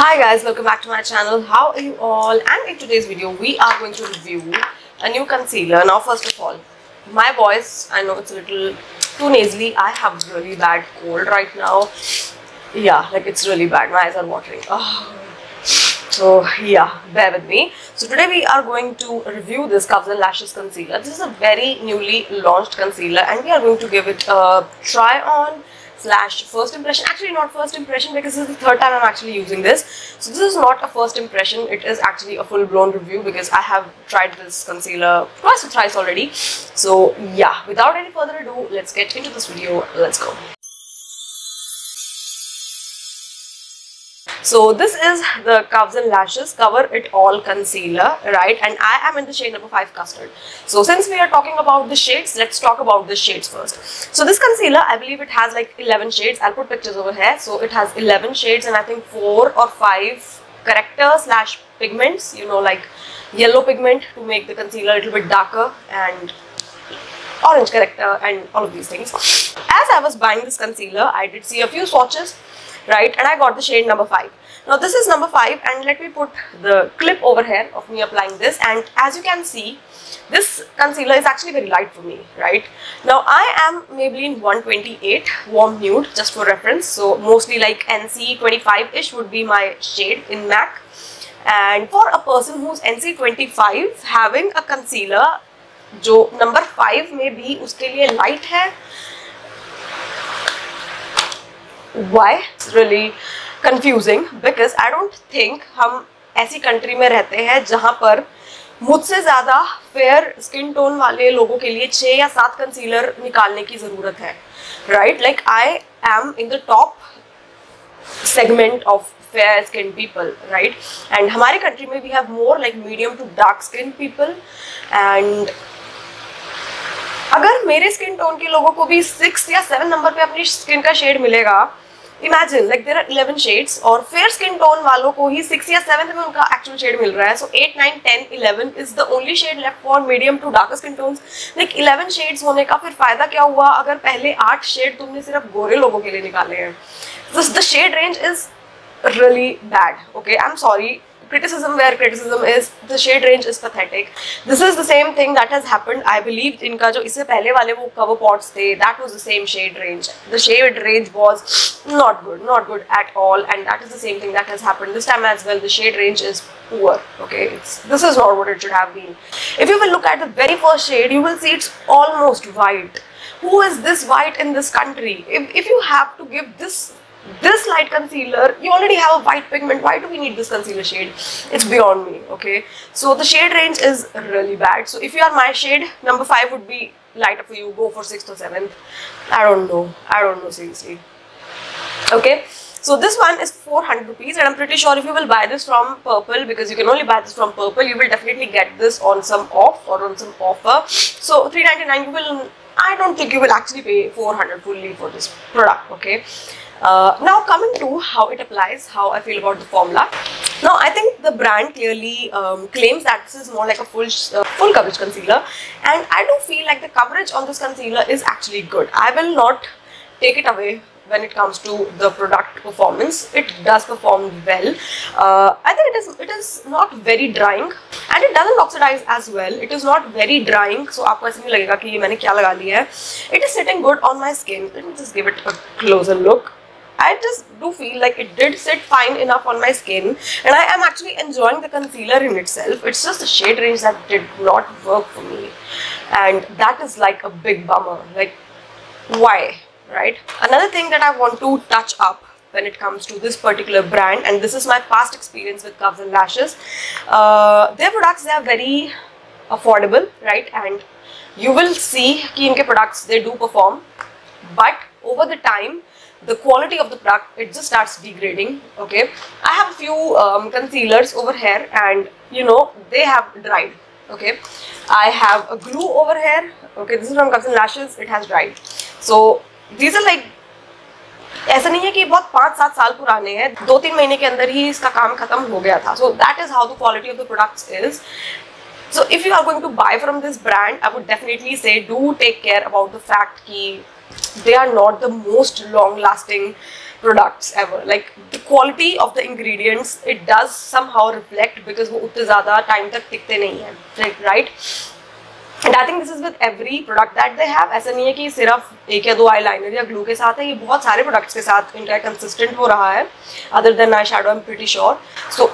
Hi guys, welcome back to my channel. How are you all? And in today's video, we are going to review a new concealer. Now, first of all, my voice, I know it's a little too nasally. I have really bad cold right now. Yeah, like it's really bad. My eyes are watering. Oh. So yeah, bear with me. So today we are going to review this Cuffs and Lashes concealer. This is a very newly launched concealer and we are going to give it a try on slash first impression. Actually not first impression because this is the third time i'm actually using this. So this is not a first impression. It is actually a full-blown review because i have tried this concealer twice or thrice already. So yeah without any further ado let's get into this video. Let's go So this is the Cuffs and Lashes Cover It All Concealer, right? And I am in the shade number 5 Custard. So since we are talking about the shades, let's talk about the shades first. So this concealer, I believe it has like 11 shades. I'll put pictures over here. So it has 11 shades and I think 4 or 5 corrector slash pigments, you know, like yellow pigment to make the concealer a little bit darker and orange corrector and all of these things. As I was buying this concealer, I did see a few swatches right and I got the shade number 5 now this is number 5 and let me put the clip over here of me applying this and as you can see this concealer is actually very light for me right now I am Maybelline 128 warm nude just for reference so mostly like NC 25 ish would be my shade in MAC and for a person who's NC 25 having a concealer जो number five में भी उसके लिए light है Why it's really confusing because I don't think हम ऐसी country में रहते हैं जहाँ पर मुझसे ज़्यादा फेयर स्किन टोन वाले लोगों के लिए छः या सात कंसीलर निकालने की ज़रूरत है right like I am in the top segment of fair skin people right and हमारे country में we have more like medium to dark skin people and अगर मेरे स्किन टोन के लोगों को भी सिक्स या सेवन नंबर पे अपनी स्किन का शेड मिलेगा imagine like there are eleven shades और फेयर स्किन टोन वालों को ही सिक्स या सेवन में उनका एक्चुअल शेड मिल रहा है। So eight nine ten eleven is the only shade left for medium to dark skin tones like eleven shades होने का फिर फ़ायदा क्या हुआ? अगर पहले आठ शेड तुमने सिर्फ़ गोरे लोगों के लिए निकाले हैं। The shade range is really bad, okay? I'm sorry criticism where criticism is the shade range is pathetic this is the same thing that has happened i believe इनका जो इससे पहले वाले वो cover pots थे that was the same shade range the shade range was not good not good at all and that is the same thing that has happened this time as well the shade range is poor okay it's this is not what it should have been if you will look at the very first shade you will see it's almost white who is this white in this country if, if you have to give this this light concealer you already have a white pigment. Why do we need this concealer shade? It's beyond me okay? So the shade range is really bad. So if you are my shade number five would be lighter for you. Go for sixth or seventh. I don't know. I don't know seriously. Okay? So this one is 400 rupees and I'm pretty sure if you will buy this from Purplle because you can only buy this from Purplle you will definitely get this on some off or on some offer. So 399 you will I don't think you will actually pay 400 fully for this product okay. Uh, now coming to how it applies, how I feel about the formula. Now I think the brand clearly um, claims that this is more like a full uh, full coverage concealer. And I do feel like the coverage on this concealer is actually good. I will not take it away when it comes to the product performance. It does perform well. Uh, i think it is it is not very drying and it doesn't oxidize as well. It is not very drying so you won't lagega ki ye have it is sitting good on my skin. Let me just give it a closer look. I just do feel like it did sit fine enough on my skin and I am actually enjoying the concealer in itself. It's just the shade range that did not work for me and that is like a big bummer. Like why, right? Another thing that I want to touch up when it comes to this particular brand and this is my past experience with Cuffs and Lashes. Uh, their products, they are very affordable, right? And you will see that their products, they do perform. But over the time, the quality of the product it just starts degrading okay I have a few um, concealers over here and you know they have dried okay I have a glue over here okay this is from Coves and Lashes it has dried so these are like ऐसा नहीं है कि बहुत पाँच सात साल पुराने हैं दो तीन महीने के अंदर ही इसका काम खत्म हो गया था so that is how the quality of the products is so if you are going to buy from this brand i would definitely say do take care about the fact that they are not the most long lasting products ever. Like the quality of the ingredients, it does somehow reflect because वो उतने ज़्यादा time तक टिकते नहीं हैं, like, right? And I think this is with every product that they have ऐसा नहीं है कि सिर्फ़ एक या दो आई लाइनर या ग्लू के साथ है ये बहुत सारे प्रोडक्ट्स के साथ रहा है other than eye shadow I am pretty sure so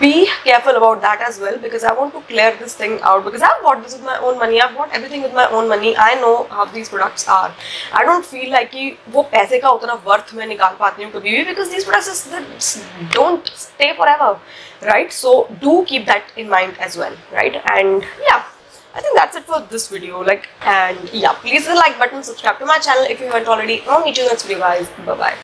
be careful about that as well because I want to clear this thing out because I've bought this with my own money I've bought everything with my own money I know how these products are I don't feel like कि वो पैसे का उतना worth मैं निकाल पाती हूँ कभी भी because these products just don't stay forever right so do keep that in mind as well right and yeah I think that's it for this video. Like, and yeah, please hit the like button, subscribe to my channel if you haven't already. I'll meet you next video, guys. Bye bye.